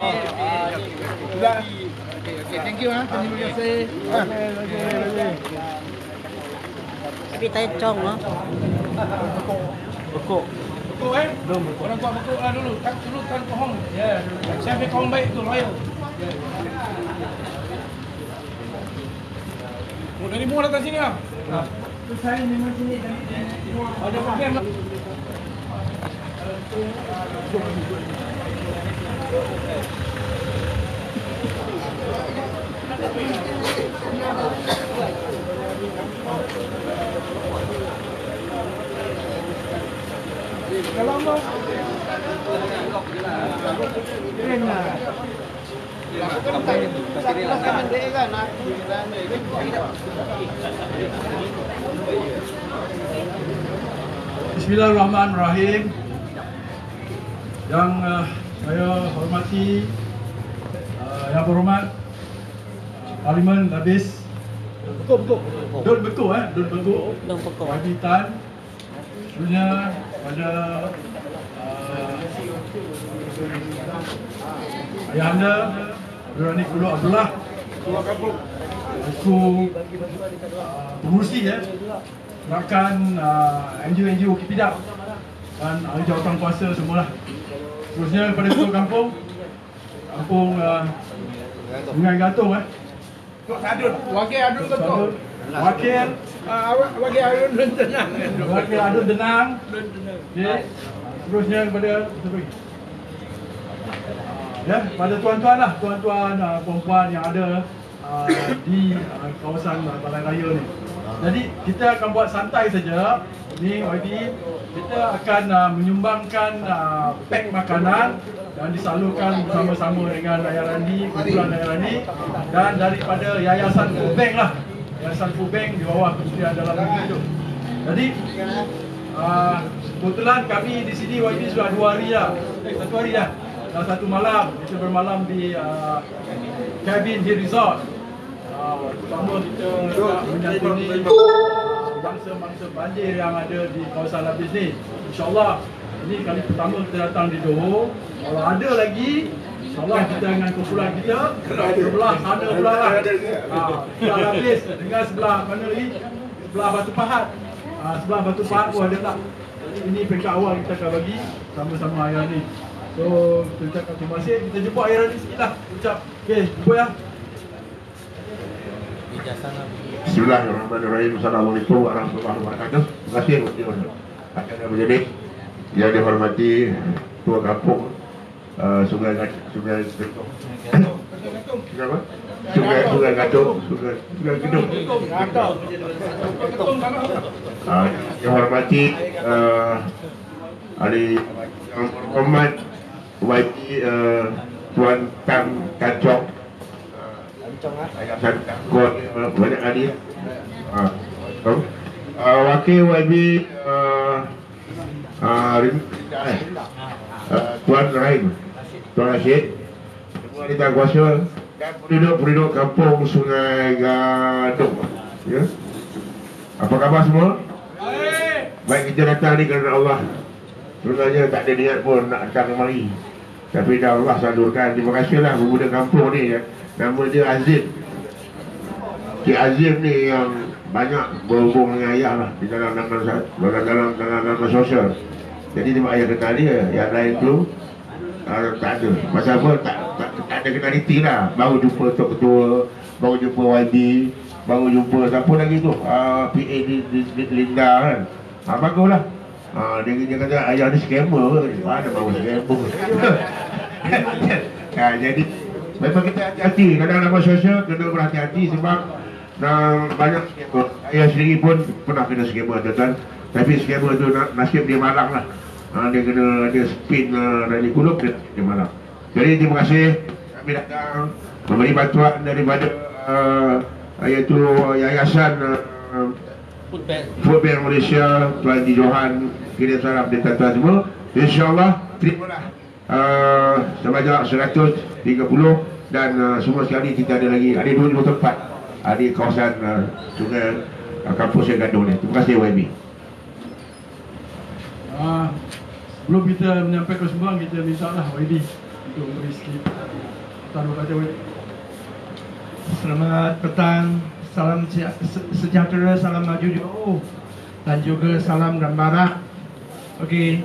Sudah. Okey, okey. Thank you ah. Terima kasih. Okey, okey, okey. Tapi tayo chong ah. Bekuk eh? Belum bekuk. Orang kuat bekuk lah dulu. Tak dulu kan kohong. Ya. Saya ambil kohong baik tu, loyal. Oh, dari Muar datang sini ah. Tu saya memang sini dari Ada program lah. Lah Bismillahirrahmanirrahim. Yang uh, saya hormati uh, yang berhormat uh, Parlimen habis Betul, betul Dun Beku eh, Dun Beku. Dun Beku. Wadi Tan. Sebenarnya pada uh, Ayahanda Abdurrani Kulu Abdullah Aku uh, pengurusi ya Rakan uh, NGO-NGO Kipidak Dan ahli jawatan kuasa semualah Terusnya kepada ketua kampung. Kampung uh, Sungai Gantung eh. Tok Sadun. Wakil Adun betul Wakil. Awak Wakil Adun dan tenang. Wakil Adun Denang okay. Terusnya kepada lagi? Ya, pada tuan-tuan lah, tuan-tuan uh, perempuan yang ada uh, di uh, kawasan uh, Balai Raya ni. Jadi kita akan buat santai saja. Ni YD, kita akan uh, menyumbangkan uh, pack makanan dan disalurkan bersama-sama dengan Ayah Randi, kumpulan Ayah Randi dan daripada Yayasan Bank lah. Yayasan Bank di bawah Kementerian Dalam Negeri tu. Jadi uh, kebetulan kami di sini YD sudah dua hari dah. Eh, satu hari dah. Dan satu malam kita bermalam di uh, cabin di resort. Uh, pertama kita nak menyantuni bangsa-bangsa banjir yang ada di kawasan Labis ni. InsyaAllah ini kali pertama kita datang di Johor. Kalau ada lagi InsyaAllah kita dengan kumpulan kita Sebelah sana pula lah uh, Sebelah Labis dengan sebelah mana lagi Sebelah Batu Pahat uh, Sebelah Batu Pahat pun ada tak Ini peringkat awal kita akan bagi Sama-sama ayah ni So, kita ucapkan terima kasih. Kita jumpa ayah ni sikit lah. Ucap. Okay, jumpa ya. Bismillahirrahmanirrahim. Assalamualaikum warahmatullahi wabarakatuh. Terima kasih akan yang menjadi yang dihormati Ketua Kampung uh, Sungai Sungai Gedung. Sungai? Sungai Gadung, Sungai Sungai Gedung. Uh, yang hormati uh, ahli yang berhormat YT uh, Tuan Tam Kacok Kangkut uh, banyak kali uh, uh, Wakil YB uh, uh, Rim- eh, uh, Tuan Rahim Tuan Rashid Semua di kuasa dan penduduk-penduduk kampung Sungai Gadung ya. Apa khabar semua? Baik kita datang ni kerana Allah. Sebenarnya tak ada niat pun nak datang kemari Tapi dah Allah salurkan. Terima kasihlah pemuda kampung ni ya. Nama dia Azim. Cik Azim ni yang banyak berhubung dengan ayah lah. Di dalam nama dalam, dalam, dalam nama sosial. Jadi dia ayah kenal dia Yang lain tu uh, tak ada. Pasal apa? Tak, tak, tak ada kenaliti lah. Baru jumpa Tok Ketua Baru jumpa YB Baru jumpa siapa lagi tu? Uh, PA di, di, di, Linda kan. Ha, baguslah. Ha, dia, dia kata ayah ni scammer ke? Mana baru scammer? ha, jadi memang kita hati-hati. Kadang dalam sosial kena berhati-hati sebab uh, banyak. Ayah sendiri pun pernah kena scammer tuan Tapi scammer tu na- nasib dia malang lah. Ha, dia kena dia spin uh, dari kulup dia, dia malang. Jadi terima kasih kami datang memberi bantuan daripada uh, iaitu yayasan uh, Food bank. Food Bank Malaysia, Tuan Haji Johan, kirim salam dari tuan-tuan semua. InsyaAllah, terimalah uh, sebanyak 130 dan uh, semua sekali kita ada lagi, ada dua dua tempat uh, di kawasan uh, sungai uh, kampus yang Gadung ni. Terima kasih YB. Ah, sebelum kita menyampaikan sumbangan kita minta lah YD untuk beri sikit taruh kata Wei. Selamat petang, salam se- se- sejahtera, salam maju jauh dan juga salam gambaran. Okey.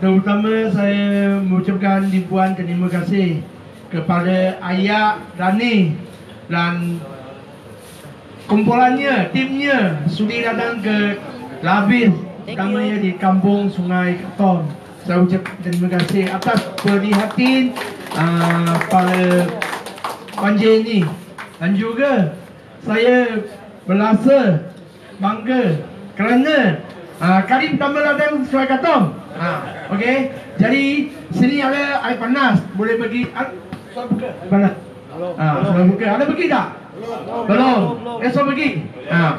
Terutama saya mengucapkan ribuan terima kasih kepada ayah Rani dan kumpulannya, timnya. Sudi datang ke Labis utamanya di kampung Sungai Keton. Saya ucap terima kasih atas perhatian uh, para banjir ini. Dan juga saya berasa bangga kerana uh, kali pertama datang Sungai Katong uh, okey. Jadi sini ada air panas. Boleh pergi uh, sudah buka. Air panas. Ah, sudah buka. Ada pergi tak? Belum. Esok pergi. Ah.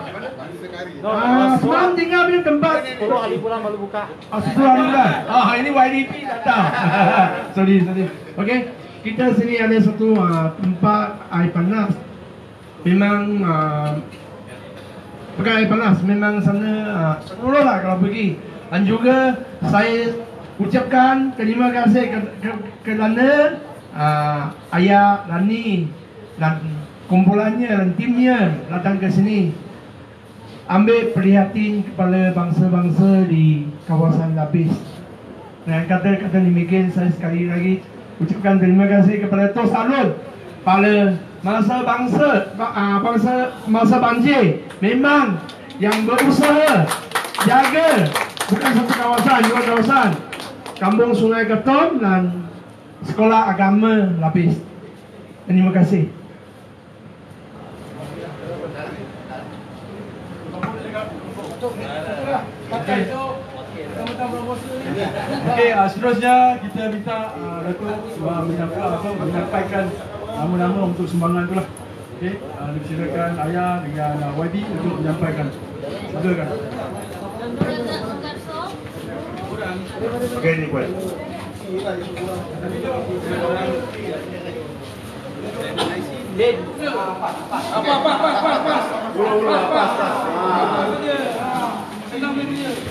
Ah, semalam tinggal punya tempat 10 hari pulang baru buka. Oh, 10 hari bulan. Oh, ini YDP datang. sorry, sorry. Okey, kita sini ada satu uh, tempat air panas. Memang uh, air panas, memang sana uh, seluruh lah kalau pergi. Dan juga saya ucapkan terima kasih ke, ke, kerana uh, ayah Rani dan kumpulannya dan timnya datang ke sini ambil perhatian kepada bangsa-bangsa di kawasan Labis. Dengan kata-kata demikian saya sekali lagi ucapkan terima kasih kepada Tos Alun pada masa bangsa ba- ah, bangsa masa banjir memang yang berusaha jaga bukan satu kawasan dua kawasan Kampung Sungai Keton dan Sekolah Agama Lapis. Terima kasih. Okey, uh, seterusnya kita minta uh, uh, menyampaikan atau menyampaikan nama-nama untuk sumbangan tu lah. Okey, uh, dipersilakan ayah dengan uh, YB untuk menyampaikan. Silakan. Okey ni kuat. Apa apa apa apa apa. Ulang ulang pas pas. Ah. Dia.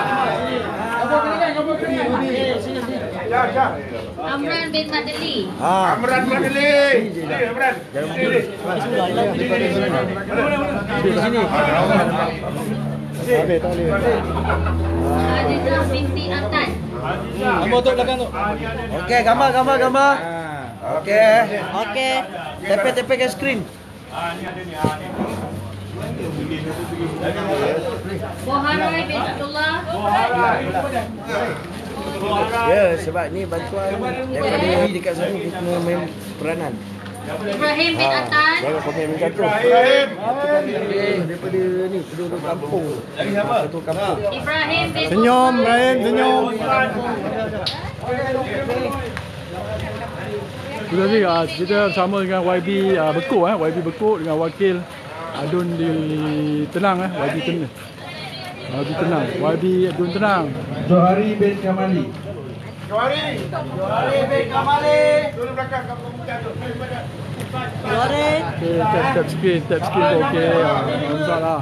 Amran bin Madeli. Amran Madeli. Ni Amran. Azizah binti Atan. Okey, gambar, gambar, gambar. Okey. Okey. Tepe-tepe ke skrin. Boharai bin Abdullah. Ya, sebab ni bantuan daripada Uri dekat sana dia kena main peranan. Ibrahim bin Atan. Jangan komen minta tu. Ibrahim. Daripada ni, penduduk kampung. Satu kampung. Ibrahim bin Senyum, Brian, senyum. Sudah ni uh, kita bersama dengan YB uh, Bekuk eh, YB Bekuk dengan wakil Adun di Tenang eh, YB Tenang. YB Tenang, YB Adun Tenang. Johari bin Kamali. Okey, tap, tap screen, tap screen pun okey. Ah, tak masalah.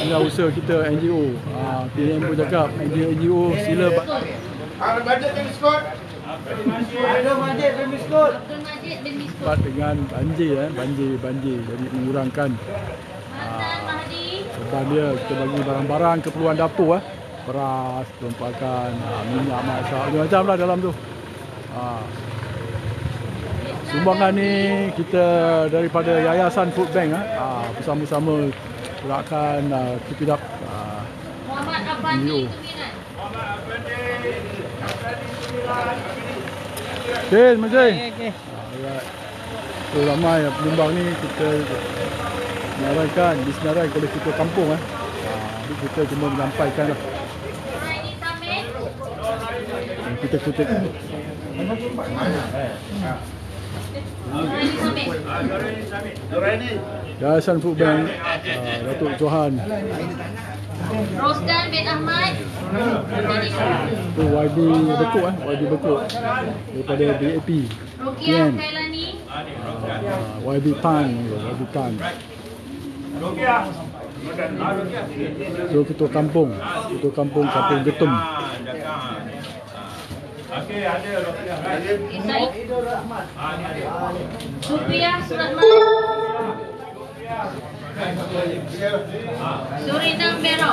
Inilah usaha kita NGO. Ah, PM pun cakap NGO, NGO sila Ah, bajet ni skor. Ada Majid bin Miskut. Abdul Majid bin Miskut. cepat dengan banjir eh, banjir, banjir. Jadi mengurangkan Beban dia. Kita bagi barang-barang keperluan dapur eh. Beras, tempakan, ah, minyak masak, macam-macam lah dalam tu. Ah. Sumbangan ni kita daripada Yayasan Food Bank eh. Ah, bersama-sama gerakkan ah, keep it up. Okay, terima kasih. Okay, okay. Alright. So ramai yang penyumbang ni kita Senarai kan, di Senarai kalau kita kampung eh. Ha, kita cuma menyampaikan lah. Kita sampai. Yayasan Food Bank uh, Datuk Johan Rosdan bin Ahmad. Ini tu YB Bekuk eh YB Bekuk daripada BAP Rukiah. Kailani. uh, YB Tan YB Tan So ketua kampung Ketua kampung Kampung Getum Isaid. Supriah Suratman. Surinam Bero.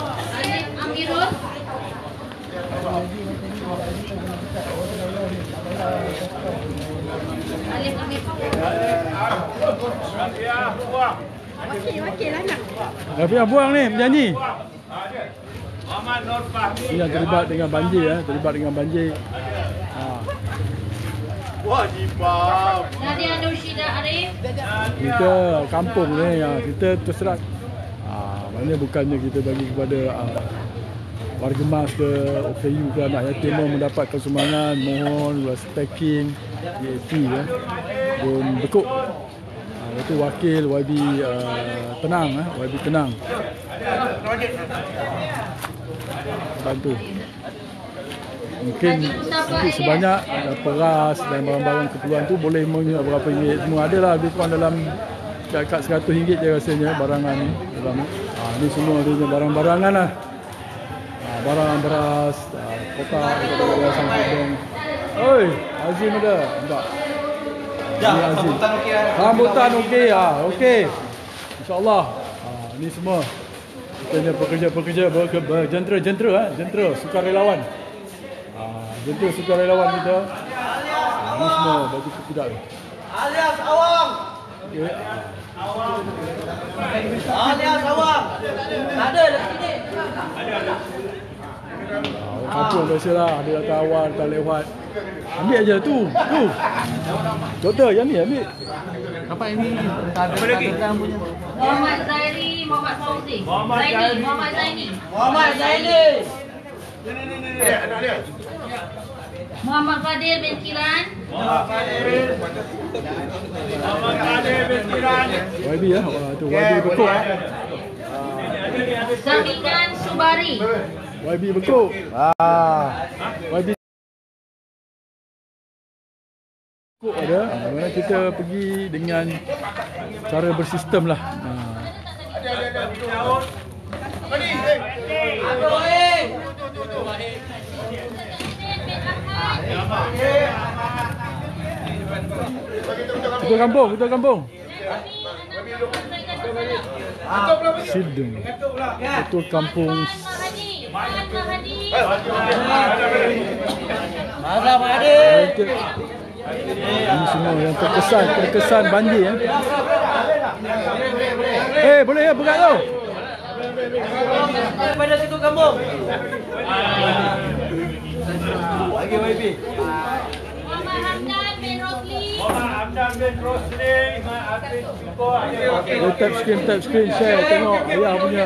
Amir. Rafiah buang ni Ini yang terlibat dengan banjir eh Terlibat dengan banjir ha. Kita kampung ni ya, kita terserah ah, mana bukannya kita bagi kepada warga mas ke OKU ke anak yatim mohon mendapatkan sumbangan mohon buat stacking DAP ya. Pun bekuk ah, itu wakil YB ah, tenang eh, YB tenang. Bantu. Mungkin sedikit sebanyak ada peras dan barang-barang keperluan tu boleh mengingat berapa ringgit. Semua ada lah lebih kurang dalam dekat 100 ringgit je rasanya barangan ni. Dalam ni. ha, semua dia barang-barangan lah. ha, barang beras ha, kotak daripada yayasan Kudong oi Azim ada tak Ya, rambutan okey Rambutan okey ah, okey. Insya-Allah. Ha, ni semua kita ni pekerja-pekerja ber- jentera-jentera eh, jentera sukarelawan. Ha, jentera sukarelawan kita. Ha, ni semua baju kepidak ni. Alias awam. Okey. Alias awam. Tak ada dekat sini. Ha, orang kampung biasalah ada datang awal datang lewat. Ambil aja tu. Tu. Doktor yang ni ambil. Muhammad Zairi, Muhammad Fauzi. Zaini, Muhammad Zaini. Muhammad Zaini. Muhammad Fadil bin Kiran. YB ya. Ha, tu YB bekuk. Zamikan Subari. YB bekuk. Ah. YB bekuk ada. Ha, mana kita pergi dengan cara bersistem lah. Ha. Ketua kampung, ketua kampung. Sidung. Ketua kampung Mahadi. Mazhar Mahathir. Ini semua yang terkesan, terkesan banjir ya. Eh, boleh ya buka tu. Daripada situ kampung. Bagi YB. Eh, tap screen, tap screen, share, tengok ayah punya.